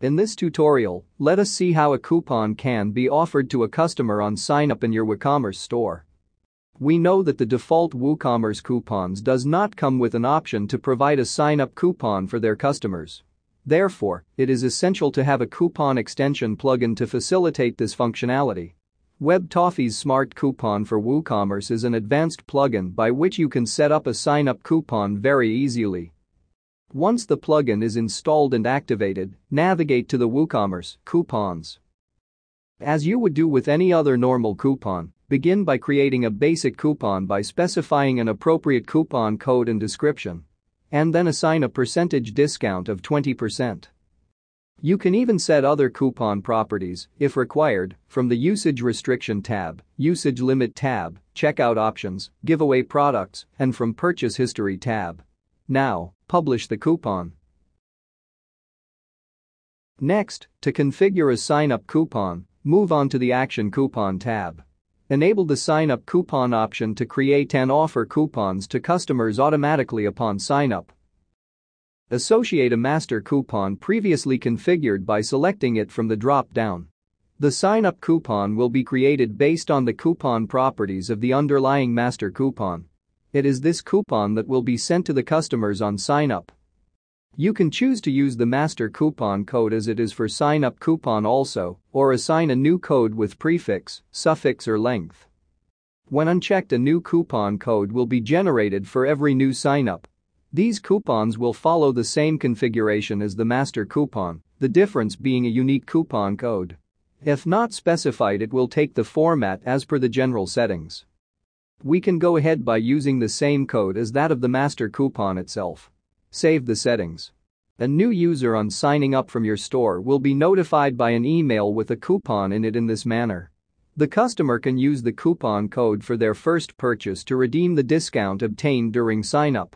In this tutorial, let us see how a coupon can be offered to a customer on sign up in your WooCommerce store. We know that the default WooCommerce coupons does not come with an option to provide a sign-up coupon for their customers. Therefore, it is essential to have a coupon extension plugin to facilitate this functionality. WebToffee's Smart Coupon for WooCommerce is an advanced plugin by which you can set up a sign-up coupon very easily. Once the plugin is installed and activated, navigate to the WooCommerce coupons. As you would do with any other normal coupon, begin by creating a basic coupon by specifying an appropriate coupon code and description. And then assign a percentage discount of 20%. You can even set other coupon properties, if required, from the Usage Restriction tab, Usage Limit tab, Checkout Options, Giveaway Products, and from Purchase History tab. Now, publish the coupon. Next, to configure a sign-up coupon, move on to the Action Coupon tab. Enable the sign-up coupon option to create and offer coupons to customers automatically upon sign-up. Associate a master coupon previously configured by selecting it from the drop-down. The sign-up coupon will be created based on the coupon properties of the underlying master coupon. It is this coupon that will be sent to the customers on sign-up. You can choose to use the master coupon code as it is for sign-up coupon also, or assign a new code with prefix, suffix or length. When unchecked a new coupon code will be generated for every new sign-up. These coupons will follow the same configuration as the master coupon, the difference being a unique coupon code. If not specified it will take the format as per the general settings. We can go ahead by using the same code as that of the master coupon itself. Save the settings. A new user on signing up from your store will be notified by an email with a coupon in it in this manner. The customer can use the coupon code for their first purchase to redeem the discount obtained during sign-up.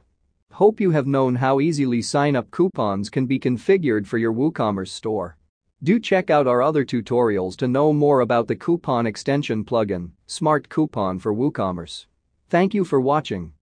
Hope you have known how easily sign-up coupons can be configured for your WooCommerce store. Do check out our other tutorials to know more about the coupon extension plugin, Smart Coupon for WooCommerce. Thank you for watching.